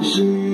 See